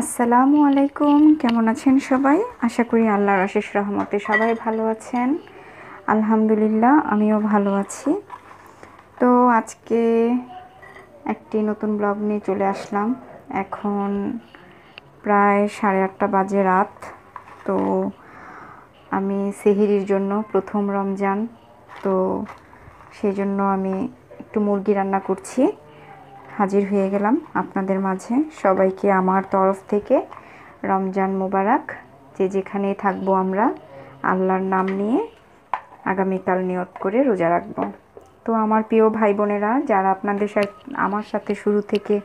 আসসালামু আলাইকুম। কেমন আছেন সবাই? আশা করি আল্লাহর আশিস রহমতে সবাই ভালো আছেন। আলহামদুলিল্লাহ, আমিও ভালো আছি। তো আজকে একটি নতুন ব্লগ নিয়ে চলে আসলাম। এখন প্রায় সাড়ে আটটা বাজে রাত। তো আমি সেহিরির জন্য প্রথম রমজান। তো সেই জন্য আমি একটু মুরগি রান্না করছি। হাজির হয়ে গেলাম আপনাদের মাঝে। সবাইকে আমার তরফ থেকে রমজান মোবারক। যে যেখানেই থাকব আমরা, আল্লাহর নাম নিয়ে আগামীকাল নিয়ত করে রোজা রাখব। তো আমার প্রিয় ভাই বোনেরা যারা আপনাদের সাথে, আমার সাথে শুরু থেকে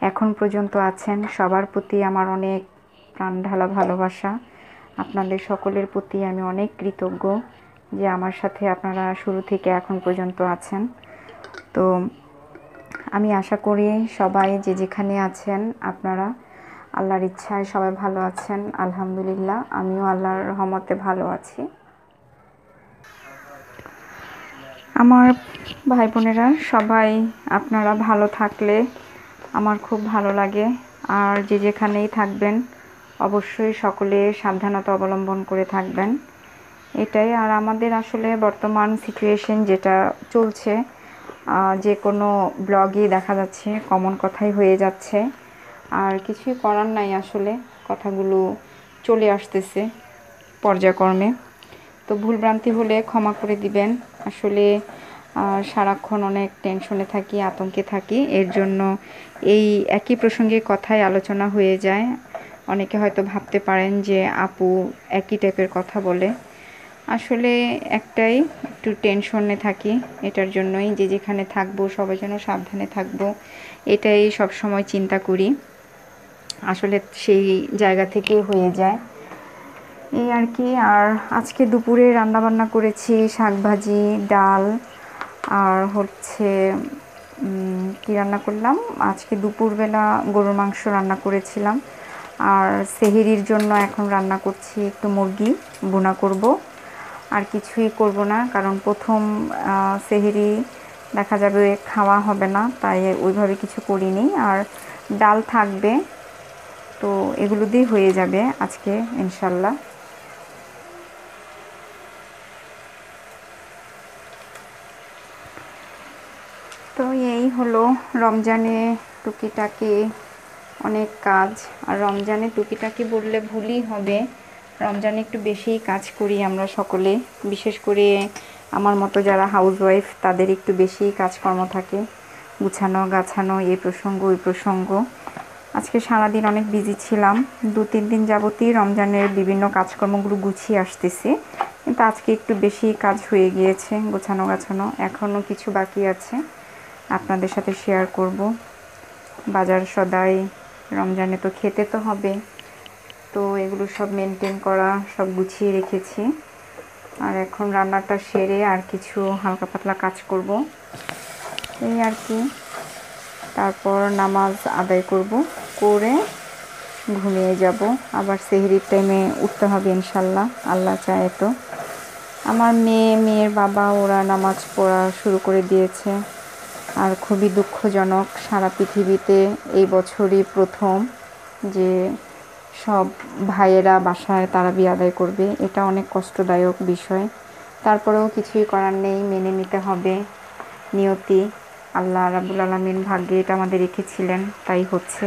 এখন পর্যন্ত আছেন, সবার প্রতি আমার অনেক প্রাণ ঢালা ভালোবাসা। আপনাদের সকলের প্রতি আমি অনেক কৃতজ্ঞ যে আমার সাথে আপনারা শুরু থেকে এখন পর্যন্ত আছেন। তো আমি আশা করি সবাই যে যেখানে আছেন, আপনারা আল্লাহর ইচ্ছায় সবাই ভালো আছেন, আলহামদুলিল্লাহ। আমিও আল্লাহর রহমতে ভালো আছি। আমার ভাই বোনেরা সবাই আপনারা ভালো থাকলে আমার খুব ভালো লাগে। আর যে যেখানেই থাকবেন, অবশ্যই সকলে সাবধানতা অবলম্বন করে থাকবেন। এটাই আর আমাদের আসলে বর্তমান সিচুয়েশন যেটা চলছে যে কোনো ব্লগই দেখা যাচ্ছে কমন কথাই হয়ে যাচ্ছে। আর কিছুই করার নাই আসলে, কথাগুলো চলে আসতেছে পর্যায়ক্রমে। তো ভুলভ্রান্তি হলে ক্ষমা করে দিবেন। আসলে সারাক্ষণ অনেক টেনশনে থাকি, আতঙ্কে থাকি, এর জন্য এই একই প্রসঙ্গে কথায় আলোচনা হয়ে যায়। অনেকে হয়তো ভাবতে পারেন যে, আপু একই টাইপের কথা বলে। আসলে একটাই, একটু টেনশনে থাকি এটার জন্যই যে যেখানে থাকব, সবাই যেন সাবধানে থাকব, এটাই সব সময় চিন্তা করি। আসলে সেই জায়গা থেকে হয়ে যায়। এই আর কি, আর আজকে দুপুরে রান্নাবান্না করেছি শাক ভাজি, ডাল, আর হচ্ছে কি রান্না করলাম? আজকে দুপুরবেলা গরুর মাংস রান্না করেছিলাম। আর সেহেরির জন্য এখন রান্না করছি একটু মুরগি বোনা করব। আর কিছুই করব না, কারণ প্রথম সেহেরি দেখা যাবে খাওয়া হবে না, তাই ওইভাবে কিছু করিনি। আর ডাল থাকবে, তো এগুলো দিয়ে হয়ে যাবে আজকে, ইনশাল্লাহ। তো এই হলো রমজানে টুকিটাকি অনেক কাজ, আর রমজানে টুকিটাকি বললে ভুলই হবে। রমজানে একটু বেশিই কাজ করি আমরা সকলে। বিশেষ করে আমার মতো যারা হাউসওয়াইফ তাদের একটু বেশিই কাজকর্ম থাকে। গুছানো, গাছানো, এই প্রসঙ্গ, ওই প্রসঙ্গ। আজকে সারাদিন অনেক বিজি ছিলাম। দু, তিন দিন যাবতই রমজানের বিভিন্ন কাজকর্মগুলো গুছিয়ে আসতেছে। কিন্তু আজকে একটু বেশি কাজ হয়ে গিয়েছে, গোছানো, গাছানো। এখনও কিছু বাকি আছে। আপনাদের সাথে শেয়ার করব। বাজার সদাই রমজানে তো খেতে তো হবে। তো এগুলো সব মেনটেন করা, সব গুছিয়ে রেখেছি। আর এখন রান্নাটা সেরে আর কিছু হালকা পাতলা কাজ করব। এই আর কি। তারপর নামাজ আদায় করব। করে ঘুমিয়ে যাব। আবার সেহরির টাইমে উঠতে হবে ইনশাল্লাহ, আল্লাহ চায় তো। আমার মেয়ে, মেয়ের বাবা, ওরা নামাজ পড়া শুরু করে দিয়েছে। আর খুবই দুঃখজনক, সারা পৃথিবীতে এই বছরই প্রথম যে ভাইয়েরা বাসায় তারাবি আদায় করবে, এটা অনেক কষ্টদায়ক বিষয়। তারপরেও কিছুই করার নেই, মেনে নিতে হবে। নিয়তি, আল্লাহ রাবুল আলমিন ভাগ্যে এটা আমাদের রেখেছিলেন, তাই হচ্ছে।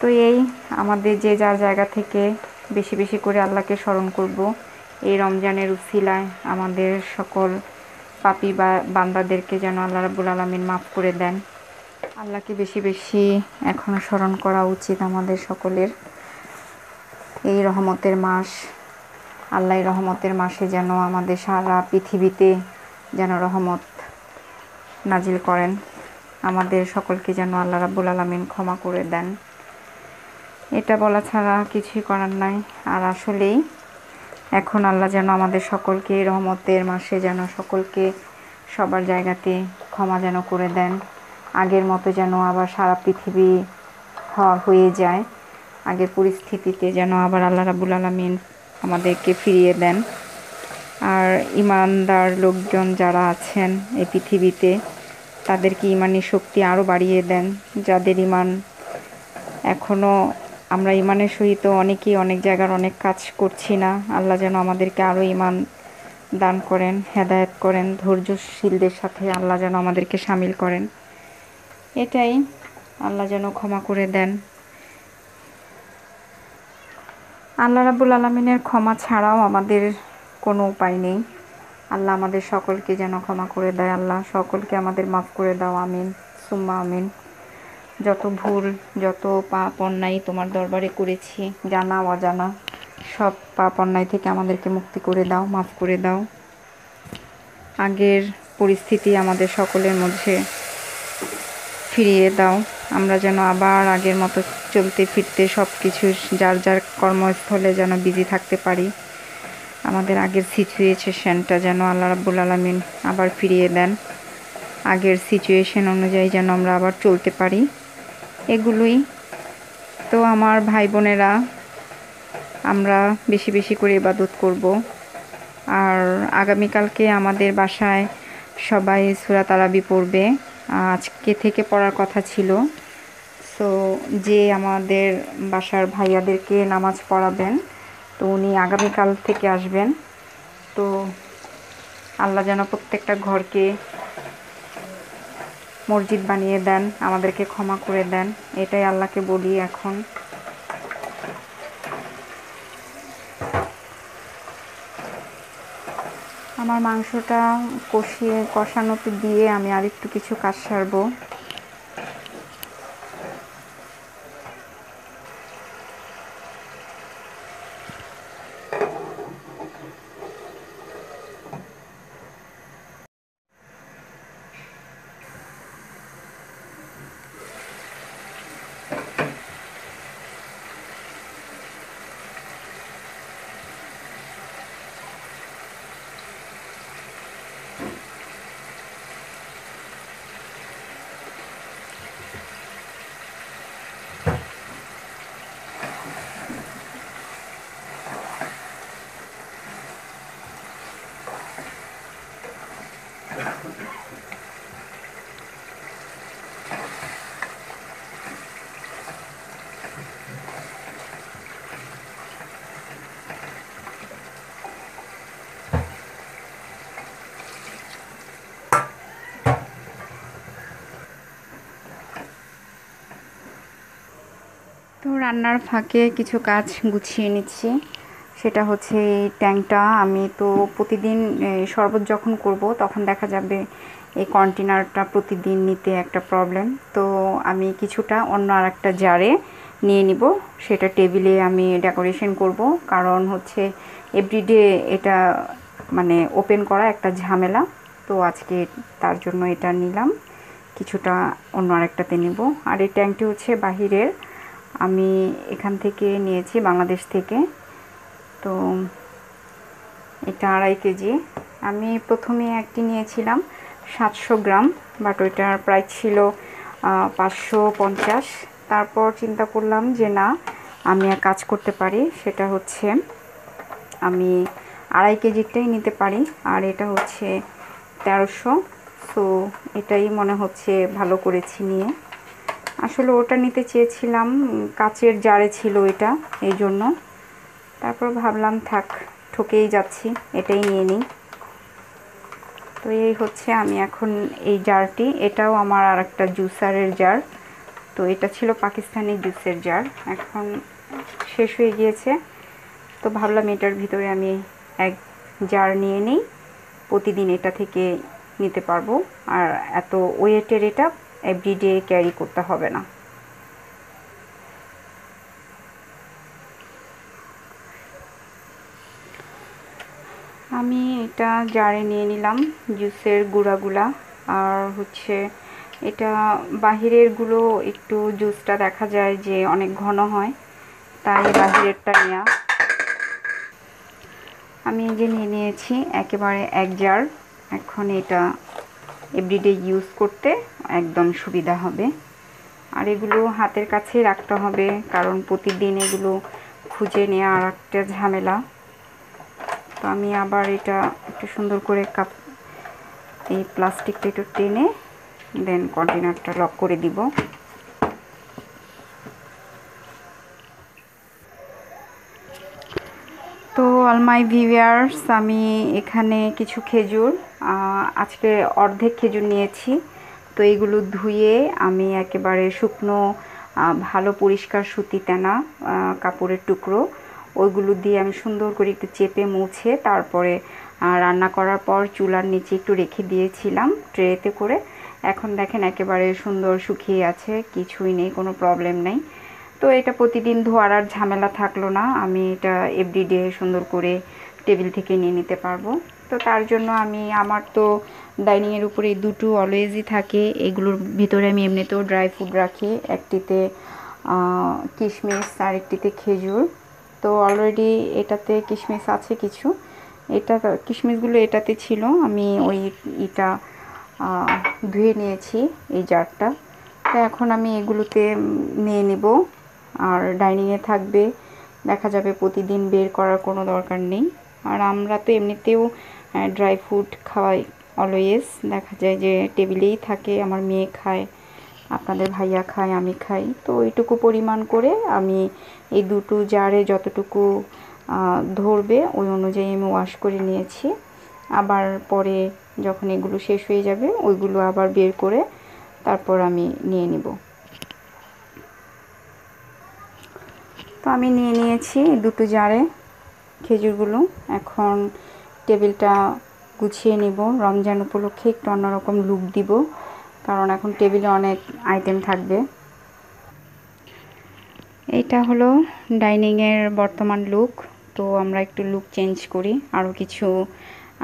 তো এই আমাদের যে যার জায়গা থেকে বেশি বেশি করে আল্লাহকে স্মরণ করব, এই রমজানের উসিলায় আমাদের সকল পাপি বা বান্দাদেরকে যেন আল্লাহ রাবুল আলমিন মাফ করে দেন। আল্লাহকে বেশি বেশি এখনও স্মরণ করা উচিত আমাদের সকলের। এই রহমতের মাস, আল্লাহ রহমতের মাসে যেন আমাদের সারা পৃথিবীতে যেন রহমত নাজিল করেন। আমাদের সকলকে যেন আল্লাহ রাবুল আলমিন ক্ষমা করে দেন। এটা বলা ছাড়া কিছুই করার নাই। আর আসলেই এখন আল্লাহ যেন আমাদের সকলকে রহমতের মাসে যেন সকলকে সবার জায়গাতে ক্ষমা যেন করে দেন। আগের মতো যেন আবার সারা পৃথিবী হয়ে যায়। আগের পরিস্থিতিতে যেন আবার আল্লাহ রাবুল আলমিন আমাদেরকে ফিরিয়ে দেন। আর ইমানদার লোকজন যারা আছেন এই পৃথিবীতে, তাদেরকে ইমানি শক্তি আরও বাড়িয়ে দেন। যাদের ইমান এখনও আমরা ইমানের সহিত অনেকেই অনেক জায়গার অনেক কাজ করছি না, আল্লাহ যেন আমাদেরকে আরও ইমান দান করেন, হেদায়েত করেন, ধৈর্যশীলদের সাথে আল্লাহ যেন আমাদেরকে সামিল করেন। এটাই আল্লাহ যেন ক্ষমা করে দেন। আল্লাহ রাবুল আলমিনের ক্ষমা ছাড়াও আমাদের কোনো উপায় নেই। আল্লাহ আমাদের সকলকে যেন ক্ষমা করে দেয়। আল্লাহ সকলকে আমাদের মাফ করে দাও। আমিন। সুম্মা আমিন। যত ভুল, যত পাপ, অন্যায় তোমার দরবারে করেছি, জানা, অজানা, সব পাপ, অন্যায় থেকে আমাদেরকে মুক্তি করে দাও, মাফ করে দাও। আগের পরিস্থিতি আমাদের সকলের মধ্যে ফিরিয়ে দাও। আমরা যেন আবার আগের মতো চলতে ফিরতে সব কিছু, যার যার কর্মস্থলে যেন বিজি থাকতে পারি। আমাদের আগের সিচুয়েশনটা যেন আল্লাহ রাব্বুল আলমিন আবার ফিরিয়ে দেন। আগের সিচুয়েশন অনুযায়ী যেন আমরা আবার চলতে পারি। এগুলোই। তো আমার ভাই বোনেরা, আমরা বেশি বেশি করে ইবাদত করব। আর আগামীকালকে আমাদের বাসায় সবাই সুরা তারাবি পড়বে। আজকে থেকে পড়ার কথা ছিল। সো যে আমাদের বাসার ভাইয়াদেরকে নামাজ পড়াবেন, তো উনি আগামীকাল থেকে আসবেন। তো আল্লাহ যেন প্রত্যেকটা ঘরকে মসজিদ বানিয়ে দেন, আমাদেরকে ক্ষমা করে দেন। এটাই আল্লাহকে বলি এখন। আমার মাংসটা কষিয়ে কষানোতে দিয়ে আমি আর একটু কিছু কাজ সারবো তো রান্নার ফাঁকে কিছু কাজ গুছিয়ে নিচ্ছি। সেটা হচ্ছে এই ট্যাঙ্কটা আমি তো প্রতিদিন শরবত যখন করব তখন দেখা যাবে এই কন্টেনারটা প্রতিদিন নিতে একটা প্রবলেম। তো আমি কিছুটা অন্য আর একটা জারে নিয়ে নিব। সেটা টেবিলে আমি ডেকোরেশন করব। কারণ হচ্ছে এভরিডে এটা মানে ওপেন করা একটা ঝামেলা। তো আজকে তার জন্য এটা নিলাম। কিছুটা অন্য আরেকটাতে নিব। আর এই ট্যাঙ্কটি হচ্ছে বাহিরের আমি এখান থেকে নিয়েছি, বাংলাদেশ থেকে। তো এটা আড়াই কেজি। আমি প্রথমে একটি নিয়েছিলাম সাতশো গ্রাম, বাট ওইটার প্রাইস ছিল পাঁচশো পঞ্চাশ। তারপর চিন্তা করলাম যে না, আমি এক কাজ করতে পারি, সেটা হচ্ছে আমি আড়াই কেজিটাই নিতে পারি, আর এটা হচ্ছে তেরোশো। সো এটাই মনে হচ্ছে ভালো করেছি নিয়ে। আসলে ওটা নিতে চেয়েছিলাম, কাচের জারে ছিল এটা, এই জন্য। তারপর ভাবলাম, থাক, ঠকেই যাচ্ছি, এটাই নিয়ে নিই। তো এই হচ্ছে, আমি এখন এই জারটি, এটাও আমার আর একটা জুসারের জার। তো এটা ছিল পাকিস্তানি জুসের জার, এখন শেষ হয়ে গিয়েছে। তো ভাবলাম, এটার ভিতরে আমি এক জার নিয়ে নিই। প্রতিদিন এটা থেকে নিতে পারব। আর এত ওয়েটের এটা এভরিডে ক্যারি করতে হবে না। আমি এটা জারে নিয়ে নিলাম, জুসের গুঁড়াগুলা। আর হচ্ছে এটা বাহিরেরগুলো একটু জুসটা দেখা যায় যে অনেক ঘন হয়, তাই বাহিরেরটা নেওয়া আমি যে নিয়ে নিয়েছি, একেবারে এক জার এখন এটা এভরিডে ইউজ করতে একদম সুবিধা হবে। আর এগুলো হাতের কাছেই রাখতে হবে, কারণ প্রতিদিন এগুলো খুঁজে নেওয়া আর একটা ঝামেলা। তো আমি আবার এটা একটু সুন্দর করে কাপ, এই প্লাস্টিকটা একটু টেনে দেন কন্টেনারটা লক করে দিব। অল মাই ভিউয়ার্স আমি এখানে কিছু খেজুর আজকে অর্ধেক খেজুর নিয়েছি। তো এইগুলো ধুয়ে আমি একেবারে শুকনো ভালো পরিষ্কার সুতি তেনা কাপড়ের টুকরো, ওইগুলো দিয়ে আমি সুন্দর করে একটু চেপে মুছে, তারপরে রান্না করার পর চুলার নিচে একটু রেখে দিয়েছিলাম ট্রেতে করে। এখন দেখেন একেবারে সুন্দর শুকিয়ে আছে, কিছুই নেই, কোনো প্রবলেম নেই। তো এটা প্রতিদিন ধোয়ার আর ঝামেলা থাকল না। আমি এটা এভরিডে সুন্দর করে টেবিল থেকে নিয়ে নিতে পারব। তো তার জন্য আমি, আমার তো ডাইনিংয়ের উপরে দুটো অলওয়েজই থাকে। এগুলোর ভিতরে আমি এমনিতেও ড্রাই ফ্রুট রাখি। একটিতে কিশমিশ আর একটিতে খেজুর। তো অলরেডি এটাতে কিশমিশ আছে কিছু। এটা কিশমিশগুলো এটাতে ছিল। আমি ওই এটা ধুয়ে নিয়েছি এই জারটা। তো এখন আমি এগুলোতে নিয়ে নিব। আর ডাইনিংয়ে থাকবে। দেখা যাবে প্রতিদিন বের করার কোনো দরকার নেই। আর আমরা তো এমনিতেও ড্রাই ফ্রুট খাওয়াই অলওয়েজ দেখা যায় যে টেবিলেই থাকে, আমার মেয়ে খায়, আপনাদের ভাইয়া খায়, আমি খাই। তো ওইটুকু পরিমাণ করে আমি এই দুটো জারে যতটুকু ধরবে, ওই অনুযায়ী আমি ওয়াশ করে নিয়েছি। আবার পরে যখন এগুলো শেষ হয়ে যাবে, ওইগুলো আবার বের করে তারপর আমি নিয়ে নিব। তো আমি নিয়ে নিয়েছি দুটো জারে খেজুরগুলো। এখন টেবিলটা গুছিয়ে নিব। রমজান উপলক্ষে একটু অন্যরকম লুক দিব, কারণ এখন টেবিলে অনেক আইটেম থাকবে। এইটা হলো ডাইনিংয়ের বর্তমান লুক। তো আমরা একটু লুক চেঞ্জ করি। আরও কিছু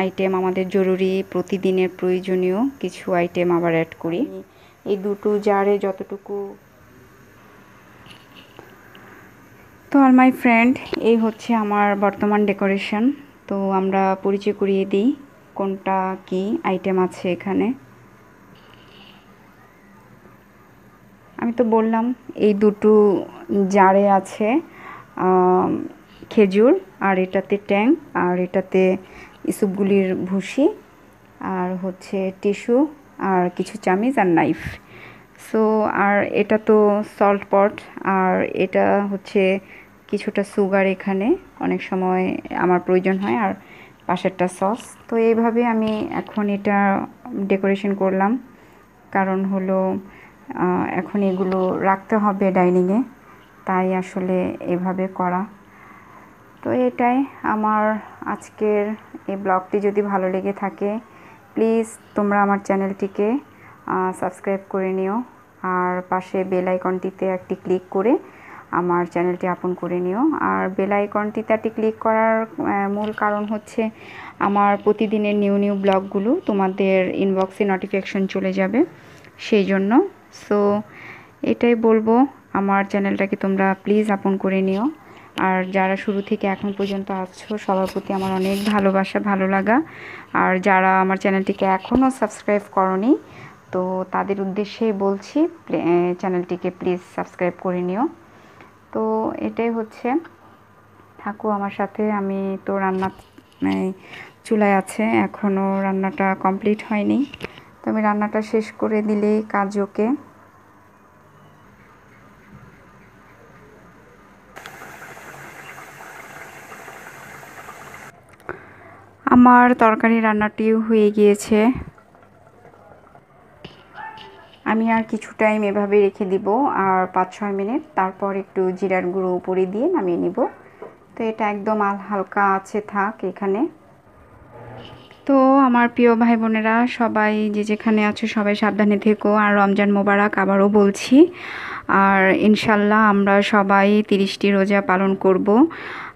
আইটেম আমাদের জরুরি, প্রতিদিনের প্রয়োজনীয় কিছু আইটেম আবার অ্যাড করি। এই দুটো জারে যতটুকু তো আর মাই ফ্রেন্ড এই হচ্ছে আমার বর্তমান ডেকোরেশন তো আমরা পরিচয় করিয়ে দিই, কোনটা কি আইটেম আছে এখানে। আমি তো বললাম, এই দুটো জারে আছে খেজুর, আর এটাতে ট্যাং, আর এটাতে ইসুপগুলির ভুসি, আর হচ্ছে টিস্যু, আর কিছু চামিচ আর নাইফ সো আর এটা তো সল্ট পট আর এটা হচ্ছে কিছুটা সুগার এখানে, অনেক সময় আমার প্রয়োজন হয় আর পাশেরটা সস তো এইভাবে আমি এখন এটা ডেকোরেশন করলাম। কারণ হলো এখন এগুলো রাখতে হবে ডাইনিংয়ে তাই আসলে এভাবে করা। তো এটাই আমার আজকের এই ব্লগটি যদি ভালো লেগে থাকে প্লিজ তোমরা আমার চ্যানেলটিকে সাবস্ক্রাইব করে নিও। আর পাশে বেল আইকনটিতে একটি ক্লিক করে আমার চ্যানেলটি আপন করে নিও। আর বেল আইকনটিতে ক্লিক করার মূল কারণ হচ্ছে আমার প্রতিদিনের নিউ নিউ ব্লগগুলো তোমাদের ইনবক্সে নোটিফিকেশন চলে যাবে। সেই জন্য। সো এটাই বলব, আমার চ্যানেলটাকে তোমরা প্লিজ আপন করে নিও। আর যারা শুরু থেকে এখন পর্যন্ত আছো, সবার প্রতি আমার অনেক ভালোবাসা, ভালো লাগা। আর যারা আমার চ্যানেলটিকে এখনও সাবস্ক্রাইব করনি, তো তাদের উদ্দেশ্যেই বলছি চ্যানেলটিকে প্লিজ সাবস্ক্রাইব করে নিও। তো এটাই হচ্ছে। থাকো আমার সাথে, আমি তো রান্না চুলায় আছে এখনও রান্নাটা কমপ্লিট হয়নি। তো আমি রান্নাটা শেষ করে দিলেই কাজ ওকে। আমার তরকারি রান্নাটিও হয়ে গিয়েছে। আমি আর কিছু টাইম এভাবে রেখে দিব, আর পাঁচ ছয় মিনিট তারপর একটু জিরার গুঁড়ো উপরে দিয়ে নামিয়ে নিব। তো এটা একদম আল, হালকা আছে থাক এখানে। তো আমার প্রিয় ভাই বোনেরা, সবাই যে যেখানে আছো সবাই সাবধানে থেকো, আর রমজান মোবারক আবারও বলছি। আর ইনশাল্লাহ আমরা সবাই তিরিশটি রোজা পালন করব।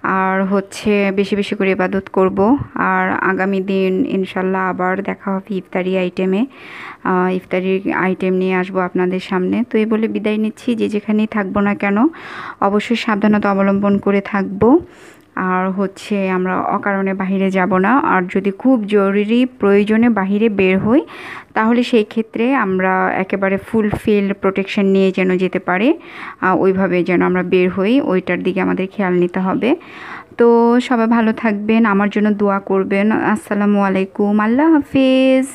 আর হচ্ছে বেশি বেশি করে ইবাদত করব। আর আগামী দিন ইনশাল্লাহ আবার দেখা হবে ইফতারি আইটেমে। ইফতারির আইটেম নিয়ে আসব আপনাদের সামনে। তো এই বলে বিদায় নিচ্ছি। যে যেখানেই থাকব না কেন, অবশ্যই সাবধানতা অবলম্বন করে থাকব। আর হচ্ছে আমরা অকারণে বাহিরে যাব না। আর যদি খুব জরুরি প্রয়োজনে বাহিরে বের হই, তাহলে সেই ক্ষেত্রে আমরা একেবারে ফুলফিল প্রোটেকশন নিয়ে যেন যেতে পারে ওইভাবে যেন আমরা বের হই, ওইটার দিকে আমাদের খেয়াল নিতে হবে। তো সবাই ভালো থাকবেন, আমার জন্য দোয়া করবেন। আসসালামু আলাইকুম, আল্লাহ হাফিজ।